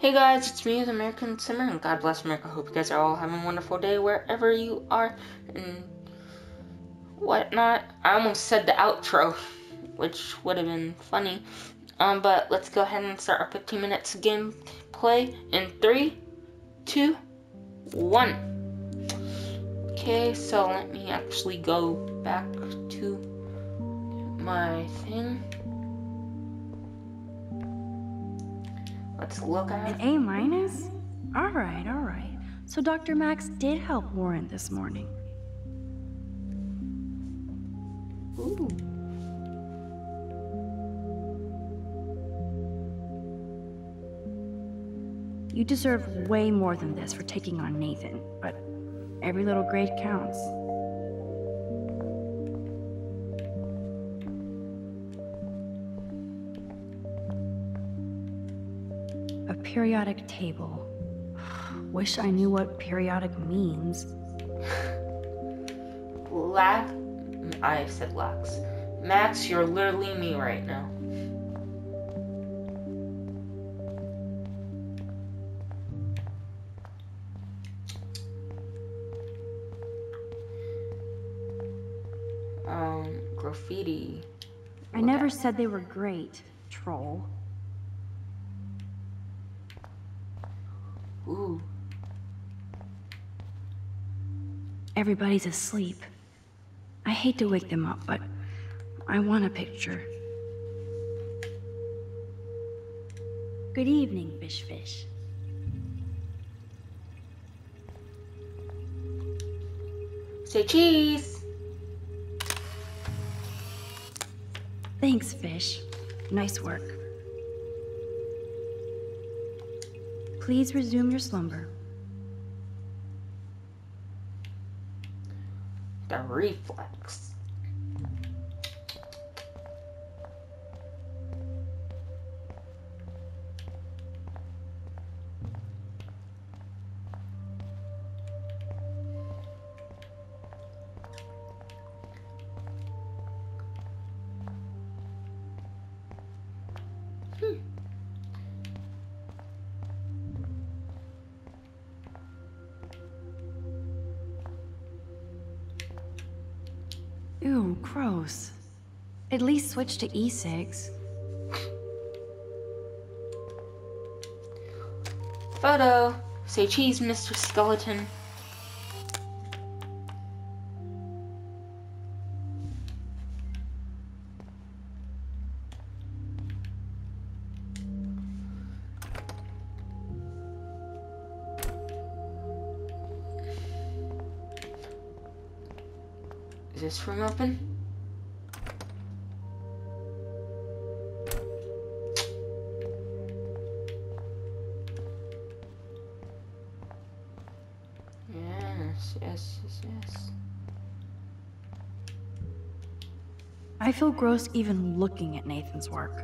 Hey guys, it's me, the American Simmer, and God bless America. Hope you guys are all having a wonderful day wherever you are and whatnot. I almost said the outro, which would have been funny. Um, but let's go ahead and start our 15 minutes gameplay in three, two, one. Okay, so let me actually go back to my thing. Let's look at An A minus? All right, all right. So Dr. Max did help Warren this morning. Ooh. You deserve way more than this for taking on Nathan, but every little grade counts. A periodic table. Wish I knew what periodic means. Lax. I said Lax. Max, you're literally me right now. Um, graffiti. I never said they were great, troll. Ooh. Everybody's asleep. I hate to wake them up, but I want a picture. Good evening, Fish Fish. Say cheese. Thanks, Fish. Nice work. Please resume your slumber. The reflex. Hmm. Ew, gross. At least switch to e-cigs. Photo. Say cheese, Mr. Skeleton. Is this room open? Yes, yes, yes, yes. I feel gross even looking at Nathan's work.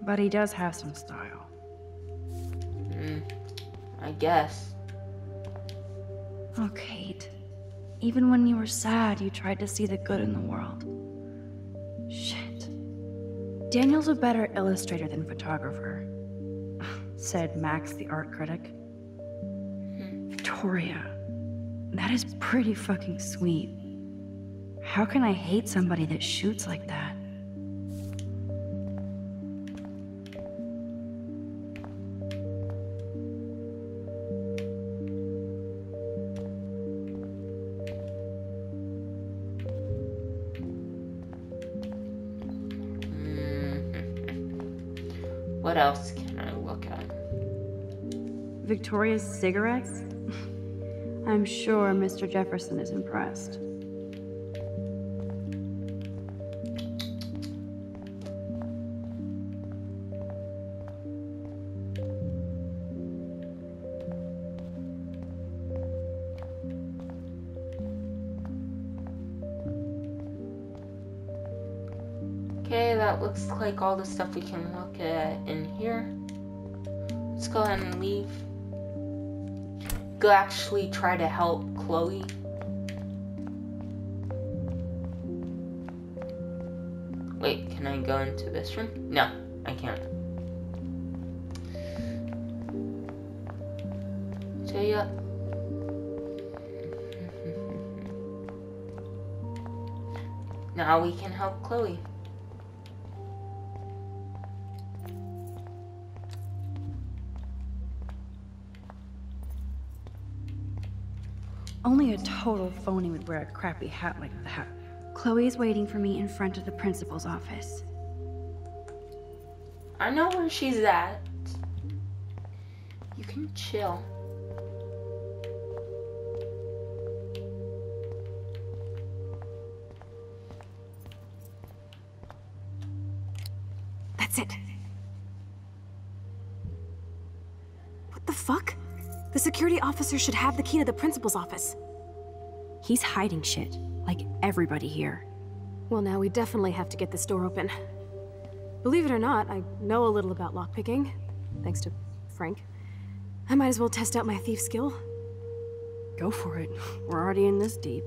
But he does have some style. Hmm. I guess. Oh, Kate. Even when you were sad, you tried to see the good in the world. Shit. Daniel's a better illustrator than photographer, said Max, the art critic. Victoria, that is pretty fucking sweet. How can I hate somebody that shoots like that? Else can I look at? Victoria's cigarettes? I'm sure Mr. Jefferson is impressed. Okay, that looks like all the stuff we can look at in here. Let's go ahead and leave. Go actually try to help Chloe. Wait, can I go into this room? No, I can't. to you. Now we can help Chloe. Only a total phony would wear a crappy hat like that. Chloe's waiting for me in front of the principal's office. I know where she's at. You can chill. Security officer should have the key to the principal's office. He's hiding shit, like everybody here. Well, now we definitely have to get this door open. Believe it or not, I know a little about lockpicking, thanks to Frank. I might as well test out my thief skill. Go for it. We're already in this deep.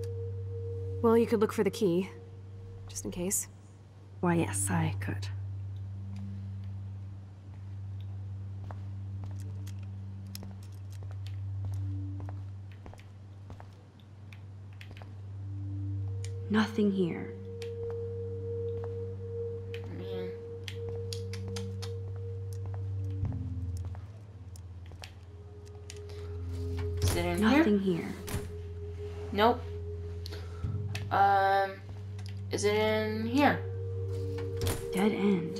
Well, you could look for the key, just in case. Why, yes, I could. Nothing here. Is it in here? Nothing here. Nope. Um, is it in here? Dead end.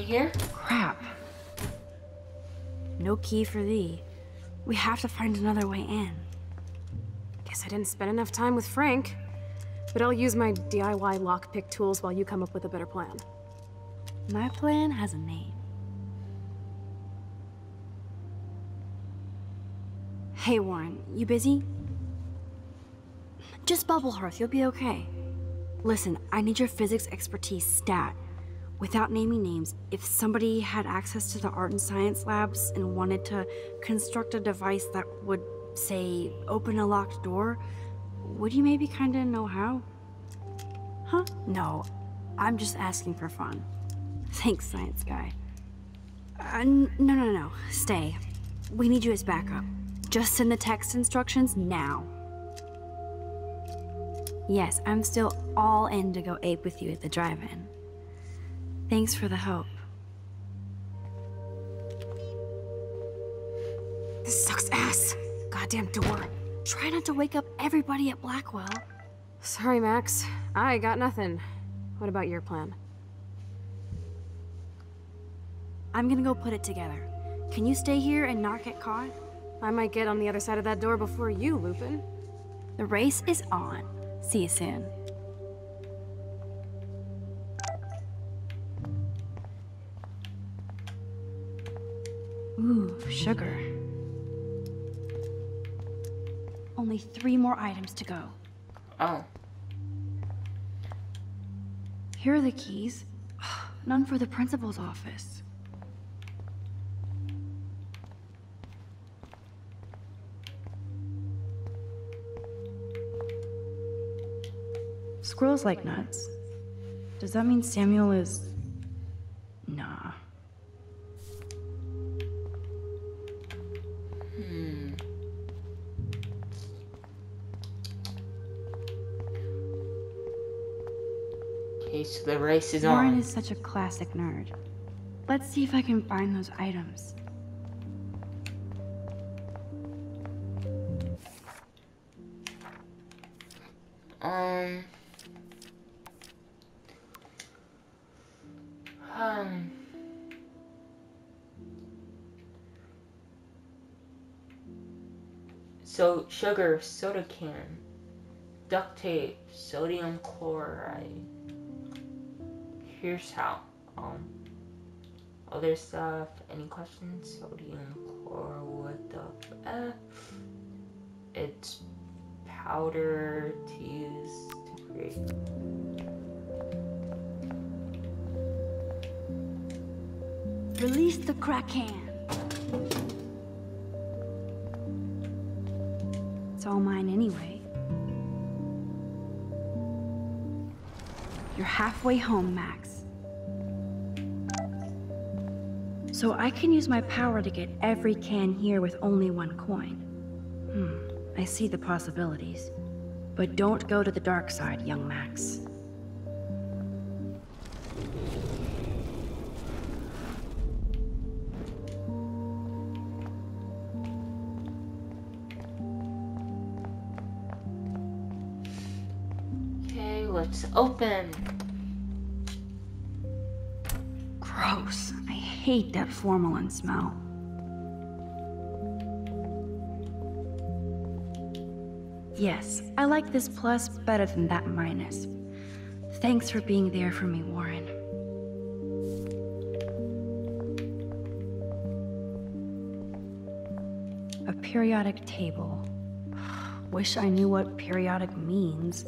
In here? Crap. No key for thee. We have to find another way in. Guess I didn't spend enough time with Frank. But I'll use my DIY lockpick tools while you come up with a better plan. My plan has a name. Hey, Warren, you busy? Just bubble hearth, you'll be okay. Listen, I need your physics expertise stat. Without naming names, if somebody had access to the art and science labs and wanted to construct a device that would, say, open a locked door, would you maybe kinda know how? Huh? No, I'm just asking for fun. Thanks, science guy. Uh, no, no, no, stay. We need you as backup. Just send the text instructions now. Yes, I'm still all in to go ape with you at the drive-in. Thanks for the help. This sucks ass. Goddamn door. Try not to wake up everybody at Blackwell. Sorry, Max. I got nothing. What about your plan? I'm gonna go put it together. Can you stay here and not get caught? I might get on the other side of that door before you, Lupin. The race is on. See you soon. Ooh, sugar. Only three more items to go. Oh. Here are the keys. None for the principal's office. Squirrels like nuts. Does that mean Samuel is. Nah. The race is Warren on. is such a classic nerd. Let's see if I can find those items. Um. Um. So sugar, soda can, duct tape, sodium chloride. Here's how. Um. Other stuff. Any questions? Sodium chloride. What the f? It's powder to use to create. Release the Kraken. It's all mine anyway. You're halfway home, Max. So I can use my power to get every can here with only one coin. Hmm, I see the possibilities. But don't go to the dark side, young Max. Okay, let's open. Hate that formalin smell. Yes, I like this plus better than that minus. Thanks for being there for me, Warren. A periodic table. Wish I knew what periodic means.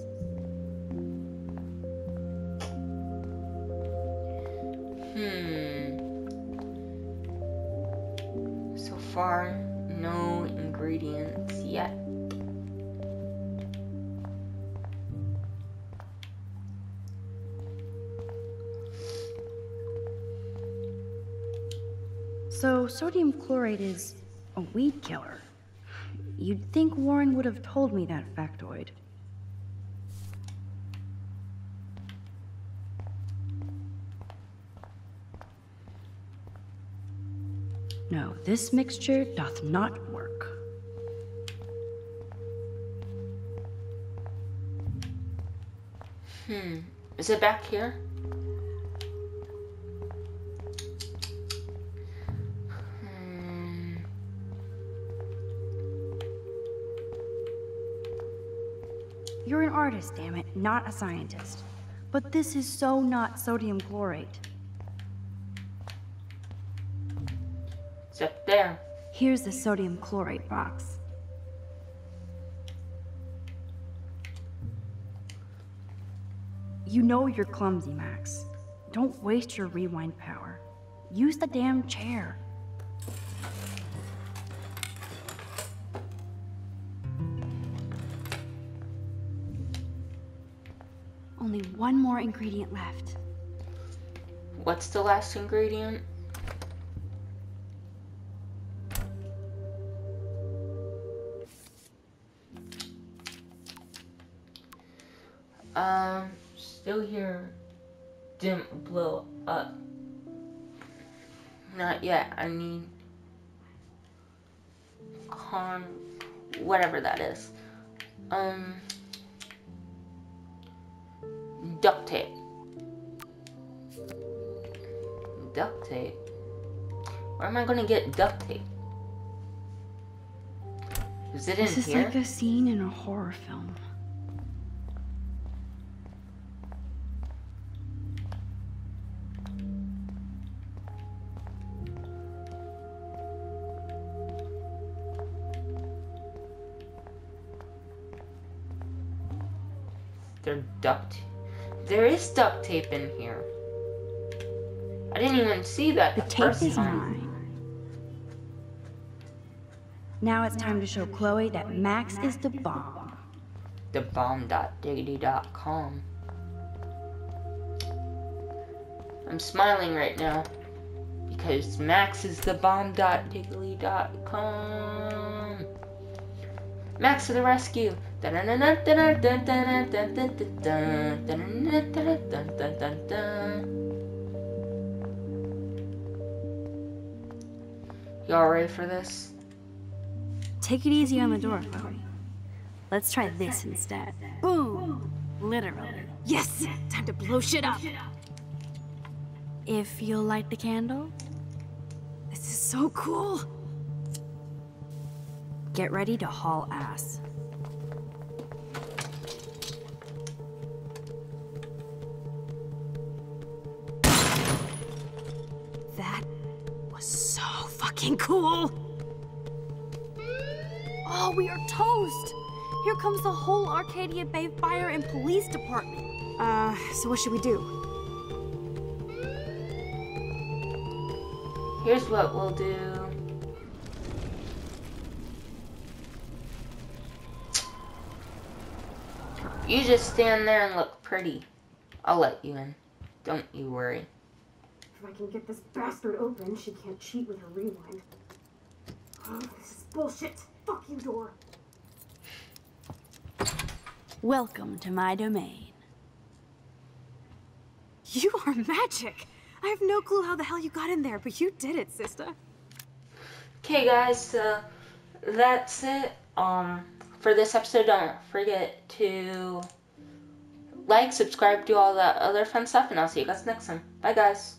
Far, no ingredients yet. So, sodium chlorate is a weed killer. You'd think Warren would have told me that factoid. No, this mixture doth not work. Hmm. Is it back here? Hmm. You're an artist, damn it, not a scientist. But this is so not sodium chlorate. There. Here's the sodium chlorate box. You know you're clumsy, Max. Don't waste your rewind power. Use the damn chair. Only one more ingredient left. What's the last ingredient? Um, still here. Didn't blow up. Not yet. I need con, whatever that is. Um, duct tape. Duct tape. Where am I gonna get duct tape? Is it in here? This is like a scene in a horror film. Duct. There is duct tape in here. I didn't even see that The the, tape first is time. mine. Now it's time to show Chloe that Max is the bomb. The bomb.diggity.com. I'm smiling right now because Max is the bomb.diggly.com. Max to the rescue. Y'all ready for this? Take it easy on the door, Chloe. Let's try this instead. Boom! Literally. Yes! Time to blow shit up! If you'll light the candle, This is so cool! get ready to haul ass. Was so fucking cool! Oh, we are toast! Here comes the whole Arcadia Bay Fire and Police Department. Uh, so what should we do? Here's what we'll do. You just stand there and look pretty. I'll let you in. Don't you worry. If I can get this bastard open, she can't cheat with her rewind. Oh, this is bullshit. Fuck you, door. Welcome to my domain. You are magic. I have no clue how the hell you got in there, but you did it, sister. Okay, guys, so that's it. Um, for this episode, don't forget to like, subscribe, do all that other fun stuff, and I'll see you guys next time. Bye, guys.